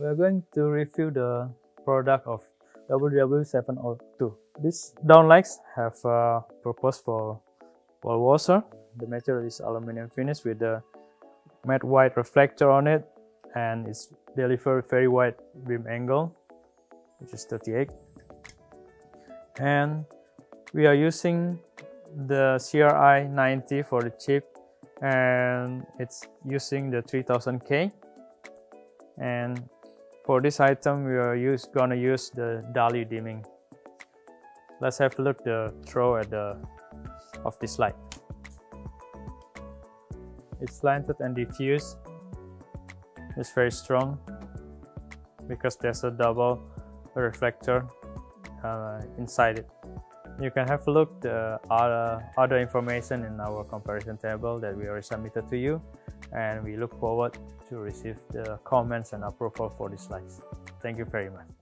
we are going to review the product of WW702. These downlights have a purpose for wall washer. The material is aluminum finish with a matte white reflector on it and it's delivered very wide beam angle which is 38 and we are using the CRI 90 for the chip and it's using the 3000K and for this item we are use, gonna use the DALI dimming. Let's have a look the throw at the of this light. It's slanted and diffuse. It's very strong because there's a double reflector uh, inside it you can have a look the other, other information in our comparison table that we already submitted to you and we look forward to receive the comments and approval for these slides. Thank you very much.